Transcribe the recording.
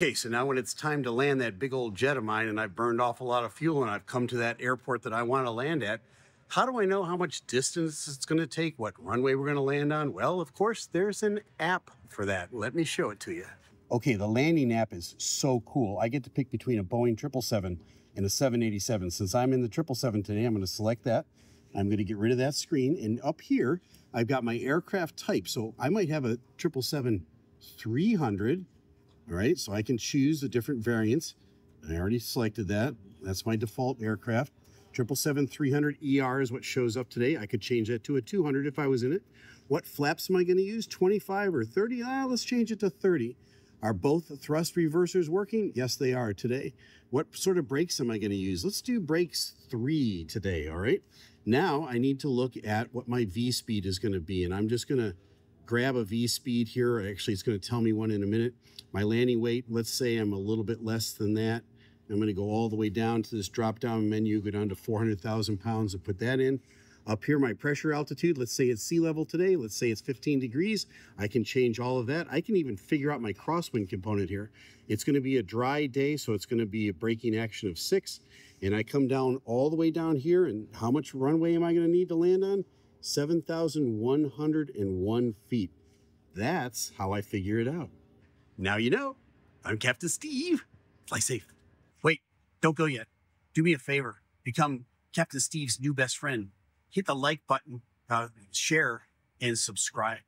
Okay, so now when it's time to land that big old jet of mine and I've burned off a lot of fuel and I've come to that airport that I want to land at, how do I know how much distance it's going to take, what runway we're going to land on? Well, of course, there's an app for that. Let me show it to you. Okay, the landing app is so cool. I get to pick between a Boeing 777 and a 787. Since I'm in the 777 today, I'm going to select that. I'm going to get rid of that screen. And up here, I've got my aircraft type. So I might have a 777 300 all right, so I can choose the different variants. I already selected that. That's my default aircraft. 777-300ER is what shows up today. I could change that to a 200 if I was in it. What flaps am I going to use? 25 or 30? Ah, let's change it to 30. Are both thrust reversers working? Yes, they are today. What sort of brakes am I going to use? Let's do brakes three today, all right? Now I need to look at what my V speed is going to be, and I'm just going to grab a V speed here. Actually, it's going to tell me one in a minute. My landing weight, let's say I'm a little bit less than that. I'm going to go all the way down to this drop down menu, go down to 400,000 pounds and put that in. Up here, my pressure altitude, let's say it's sea level today. Let's say it's 15 degrees. I can change all of that. I can even figure out my crosswind component here. It's going to be a dry day, so it's going to be a braking action of six. And I come down all the way down here. And how much runway am I going to need to land on? 7,101 feet. That's how I figure it out. Now you know. I'm Captain Steve. Fly safe. Wait, don't go yet. Do me a favor. Become Captain Steve's new best friend. Hit the like button, uh, share, and subscribe.